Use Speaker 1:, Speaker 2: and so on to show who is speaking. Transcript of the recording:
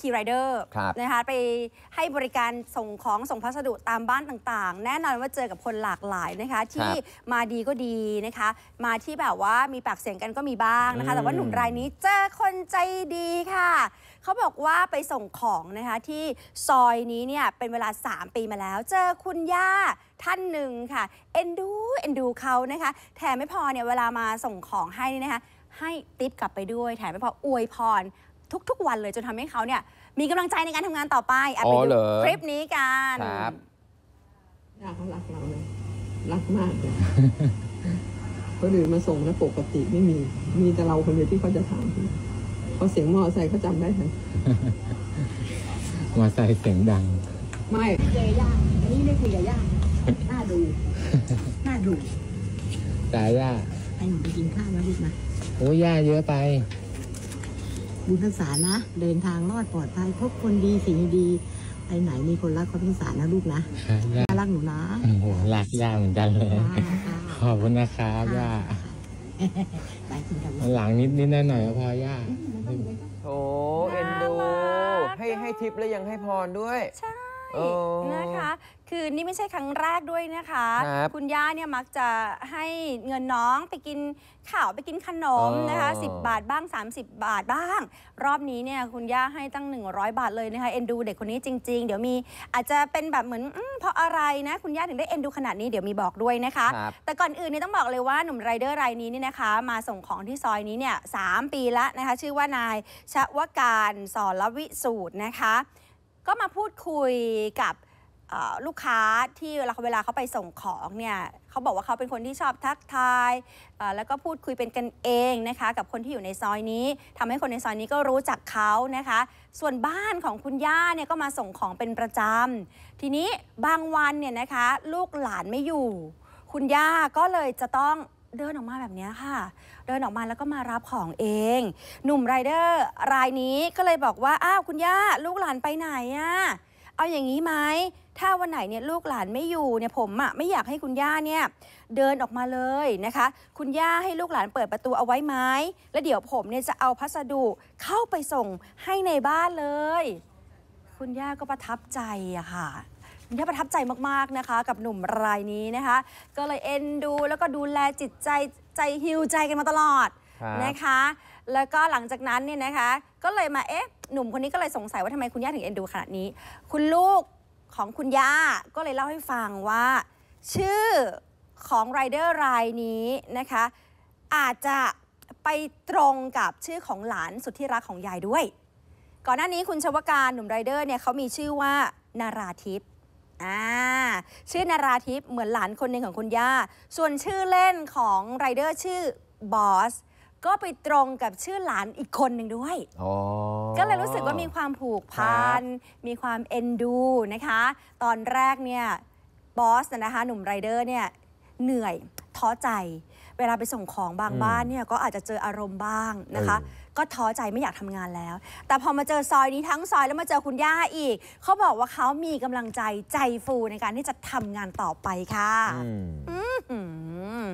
Speaker 1: คีไรเดอร์
Speaker 2: ครับ
Speaker 1: นะคะไปให้บริการส่งของส่งพัสดุตามบ้านต่างๆ แน่นอนว่าเจอกับคนหลากหลายนะคะ ที่มาดีก็ดีนะคะ มาที่แบบว่ามีปากเสียงกันก็มีบ้างนะคะ แต่ว่าหนุ่มรายนี้เจอคนใจดีค่ะเขาบอกว่าไปส่งของนะคะที่ซอยนี้เนี่ยเป็นเวลา 3 ปีมาแล้ว เจอคุณย่าท่านหนึ่งค่ะเอ็นดูเอ็นดูเขานะคะแถมไม่พอเนี่ยเวลามาส่งของให้นี่นะคะให้ติปกลับไปด้วยแถมไม่พออวยพร ทุก ๆ วันเลยจนทำให้เขาเนี่ยมีกำลังใจในการทำงานต่อไปอะ
Speaker 2: อ๋
Speaker 1: ไป
Speaker 2: อ
Speaker 1: ดู
Speaker 2: เหรอ
Speaker 1: คลิปนี้กัน
Speaker 2: ครับ
Speaker 3: ย่าเขารักเราเลยรักมากเลยคนอื่นมาส่งแล้วปกติไม่มี มีแต่เราคนเดียวที่เขาจะถามเขาเสียงมอไซค์เขาจำได้ทัน
Speaker 4: มอไซค์เสียงดัง
Speaker 3: ไม่
Speaker 5: เจอย่าอันนี้ได้คุยกับย่าน่าดูน่าดู
Speaker 4: จ่ายย่า
Speaker 5: ให้หนูไปกินข้าวนะลูกนะ
Speaker 4: โอ้ย่าเยอะไป
Speaker 5: บุญทักษานะ เดินทางรอดปลอดภัยพบคนดีสิ่งดีไปไหนมีคนรักคนสงสารนะลูกนะครับ
Speaker 4: ย่า
Speaker 5: ย่ารักหนูนะ
Speaker 4: โอ้โหรักย่าเหมือนกันเลย
Speaker 5: ค่ะ
Speaker 4: ขอบคุณนะครับย่า
Speaker 5: ไปกินกัน
Speaker 4: วันหลังนิดนิดหน่อยหน่อยๆก็พอย่า
Speaker 2: โอ้เอ็นดู ให้ให้ทิปแล้วยังให้พรด้วย
Speaker 1: ใช่
Speaker 2: เออ
Speaker 1: นะคะ คือนี่ไม่ใช่ครั้งแรกด้วยนะคะ
Speaker 2: ครับ
Speaker 1: ณย่าเนี่ยมักจะให้เงินน้องไปกินข้าวไปกินขนม
Speaker 2: อ๋อ
Speaker 1: นะคะ10บาทบ้าง 30 บาทบ้าง รอบนี้เนี่ยคุณย่าให้ตั้ง 100 บาทเลยนะคะเอ็นดูเด็กคนนี้จริง ๆ เดี๋ยวมีอาจจะเป็นแบบเหมือนอมเพราะอะไรนะ คุณย่าถึงได้เอ็นดูขนาดนี้เดี๋ยวมีบอกด้วยนะคะ
Speaker 2: ครับ
Speaker 1: แต่ก่อนอื่นเนี่ยต้องบอกเลยว่าหนุ่มไรเดอร์รายนี้นี่นะคะ มาส่งของที่ซอยนี้เนี่ยสามปีแล้วนะคะ ชื่อว่านายชวการสอนวิสูตรนะคะ ก็มาพูดคุยกับลูกค้าที่เวลาเวลาเขาไปส่งของเนี่ยเขาบอกว่าเขาเป็นคนที่ชอบทักทายแล้วก็พูดคุยเป็นกันเองนะคะ กับคนที่อยู่ในซอยนี้ทำให้คนในซอยนี้ก็รู้จักเขานะคะ ส่วนบ้านของคุณย่าเนี่ยก็มาส่งของเป็นประจำทีนี้บางวันเนี่ยนะคะ ลูกหลานไม่อยู่ คุณย่าก็เลยจะต้อง เดินออกมาแบบนี้ค่ะ เดินออกมาแล้วก็มารับของเอง หนุ่มไรเดอร์รายนี้ก็เลยบอกว่าอ้าวคุณย่าลูกหลานไปไหนอะเอาอย่างนี้ไหมถ้าวันไหนเนี่ยลูกหลานไม่อยู่เนี่ยผมอะไม่อยากให้คุณย่าเนี่ยเดินออกมาเลยนะคะ คุณย่าให้ลูกหลานเปิดประตูเอาไว้ไหมแล้วเดี๋ยวผมเนี่ยจะเอาพัสดุเข้าไปส่งให้ในบ้านเลย คุณย่าก็ประทับใจอะค่ะ คุณย่าประทับใจมากๆนะคะ กับหนุ่มรายนี้นะคะ ก็เลยเอ็นดูแล้วก็ดูแลจิตใจใจฮิวใจกันมาตลอด
Speaker 2: ครับ
Speaker 1: นะคะ แล้วก็หลังจากนั้นเนี่ยนะคะ ก็เลยมาเอ๊ะหนุ่มคนนี้ก็เลยสงสัยว่าทำไมคุณย่าถึงเอ็นดูขนาดนี้ คุณลูกของคุณย่าก็เลยเล่าให้ฟังว่า ชื่อของไรเดอร์รายนี้นะคะ อาจจะไปตรงกับชื่อของหลานสุดที่รักของยายด้วย ก่อนหน้านี้คุณชวการหนุ่มไรเดอร์เนี่ยเขามีชื่อว่านาราทิพย์ อ่าชื่อนาราทิพย์เหมือนหลานคนหนึ่งของคุณย่า ส่วนชื่อเล่นของไรเดอร์ชื่อบอสก็ไปตรงกับชื่อหลานอีกคนหนึ่งด้วย
Speaker 2: อ๋อ
Speaker 1: ก็เลยรู้สึกว่ามีความผูกพัน มีความเอ็นดูนะคะ ตอนแรกเนี่ยบอสน่ะนะคะหนุ่มไรเดอร์เนี่ยเหนื่อย ท้อใจ เวลาไปส่งของบาง
Speaker 2: อืม
Speaker 1: บ้านเนี่ยก็อาจจะเจออารมณ์บ้างนะคะ
Speaker 2: เออ
Speaker 1: ก็ท้อใจไม่อยากทำงานแล้ว แต่พอมาเจอซอยนี้ทั้งซอยแล้วมาเจอคุณย่าอีก เขาบอกว่าเขามีกำลังใจใจฟูในการที่จะทำงานต่อไปค่ะ
Speaker 2: อืม
Speaker 1: อืม